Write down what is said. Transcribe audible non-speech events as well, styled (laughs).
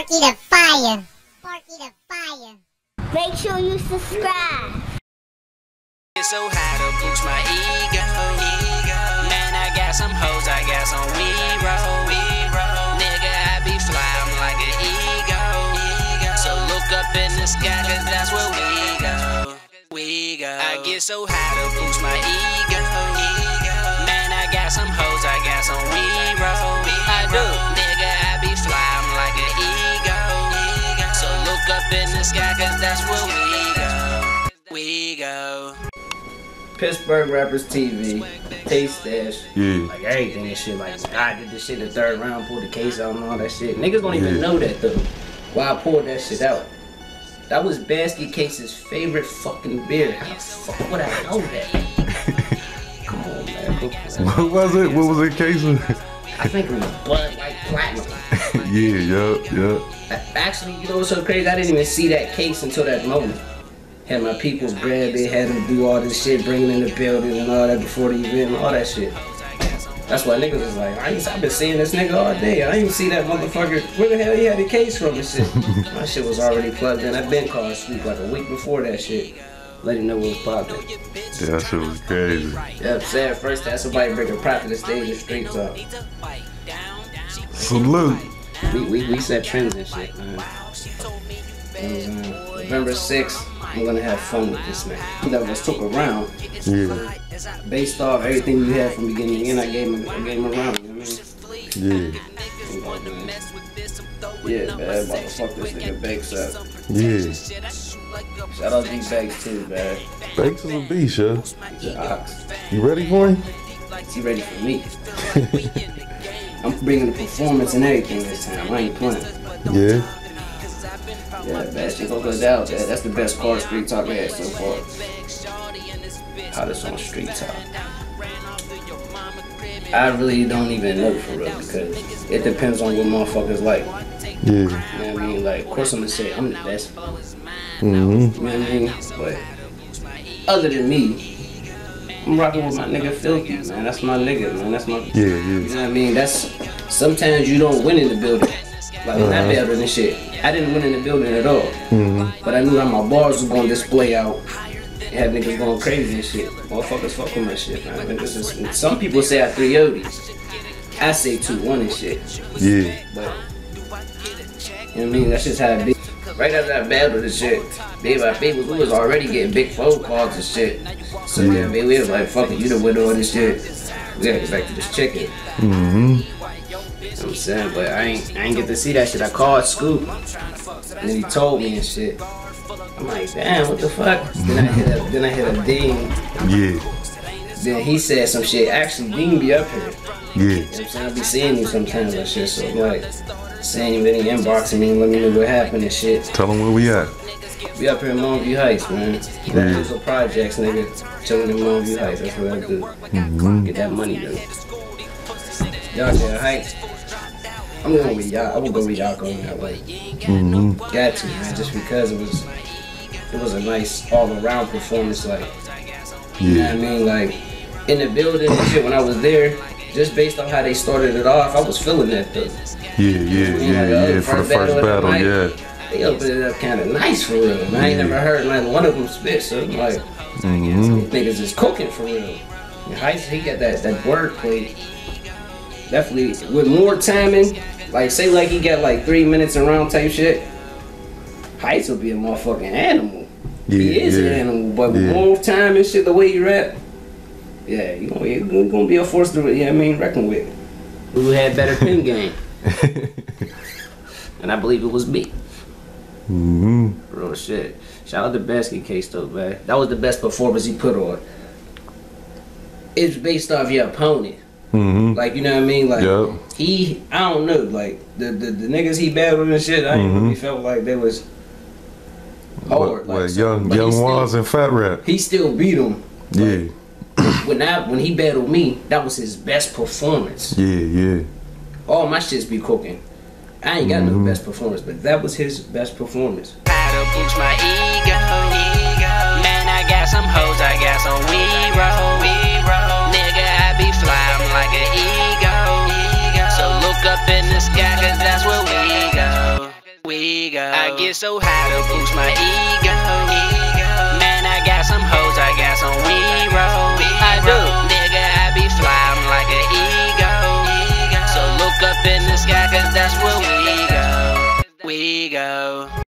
Sparky the Fire. Sparky the Fire. Make sure you subscribe. It's so high to boost my ego. ego. Man, I got some hoes, I got some we roll. Nigga, I be fly, I'm like an ego. ego. So look up in the sky, cause that's where we go. We go. I get so high to boost my ego. ego. Man, I got some hoes, I got some we roll. I do. The sky, cause that's where we go. We go. Pittsburgh Rappers TV, Tae Stash, Yeah. like everything and shit. Like I did this shit in the third round, pulled the case out and all that shit. Niggas don't even Yeah. know that though. Why I pulled that shit out. That was Basket Case's favorite fucking beer. How the fuck would I know that? Come on, man. What was it? What was it, Casey? I think it was Bud Light Platinum. Yeah, yup. A- Actually, you know what's so crazy? I didn't even see that case until that moment. Had my peoples grab it, had them do all this shit, bring it in the building and all that before the event and all that shit. That's why niggas was like, I ain't, I've been seeing this nigga all day. I ain't see that motherfucker. Where the hell he had the case from and shit? (laughs) my shit was already plugged in. I've been called Snoop like a week before that shit. Let him know what was popping. Yeah, that shit was crazy. Yeah, I'm saying first had somebody bring a prop to the stage and street talk. Salute. We, we, we set trends and shit, man. You know what I'm saying? November 6th, I'm gonna have fun with this man. That was took around. Yeah, based off everything you had from beginning to end. I gave him, I gave him a round. You know what yeah, I mean? I'm like, man, Yeah, man, about to fuck this nigga Banks up. yeah. Shout out D Banks too, man. Banks is a beast, yeah. He's an ox. You ready for him? He ready for me. I'm bringing the performance and everything this time. I ain't playing. Yeah. Yeah, man, shit don't go down, man. That's the best card street talk we had so far. Hottest on street talk. I really don't even know for real because it depends on what motherfuckers like. Yeah. You know what I mean? Like, of course I'm gonna say I'm the best. Mm-hmm. You know what I mean? But other than me, I'm rocking with my nigga Filthy, man. That's my nigga, man. That's my. Yeah, yeah. You know what I mean? That's sometimes you don't win in the building. Like when I building and shit, I didn't win in the building at all. Mm-hmm. But I knew how my bars was gonna display out. Had niggas going crazy and shit. Motherfuckers fuck with my shit, man. Niggas is- some people say I three Odis. I say two one and shit. Yeah. But you know what I mean? That's just how it be. Right after I battled and shit, baby, my baby, we was already getting big phone calls and shit. So yeah, baby, we was like, fuck it, you done win all this shit. We gotta get back to this chicken. Mm-hmm. You know what I'm saying? But I ain't I ain't get to see that shit. I called Scoop. And then he told me and shit. I'm like, damn, what the fuck? Then I hit a then I hit a Dean. Yeah. Then he said some shit. Actually, Dean be up here. Yeah. You know what I'm saying? I be seeing you sometimes and shit. So I'm like saying you really inboxing me and let me know what happened and shit. Tell him where we at. We up here in Longview Heights, man. Yeah. Those are projects, nigga. Chilling in Longview Heights. That's what I do. Mm-hmm. Get that money, though. Y'all there, Heights. I'm going with y'all. I will go with y'all going that way. Mm-hmm. Got to, man, just because it was it was a nice all around performance. Like, you know what I mean? Like, in the building and shit when I was there, just based on how they started it off, I was feeling that though. Yeah, yeah, yeah, yeah. For the first battle, yeah. They opened it up kind of nice for real. And I ain't never heard like one of them spit, so I'm like, Mm-hmm. niggas is cooking for real. And Heist, he got that that wordplay. Definitely with more timing. Like say like he got like three minutes around type shit. Heist will be a motherfucking animal. he Yeah, is an animal, but with Yeah. more time and shit, the way you rap, yeah, you gonna, you gonna be a force to, you know what I mean, reckon with. Who had better pin game? (laughs) and I believe it was me. Mm-hmm. Real shit. Shout out to Basket Case though, man. That was the best performance he put on. It's based off your opponent. Mm-hmm. Like, you know what I mean? Like, Yup. he, I don't know, like, the, the, the niggas he battled and shit, I Mhm. really felt like they was hard. What, what, like, young he young still- Waz and Fat Rap. He still beat him. Yeah. When I, when he battled me, that was his best performance. Yeah, yeah. All my shits be cooking. I ain't got Mhm. no best performance, but that was his best performance. How to boost my ego. Man, I got some hoes, I got some we roll. Nigga, I be up in the sky, cause that's where we go. We go.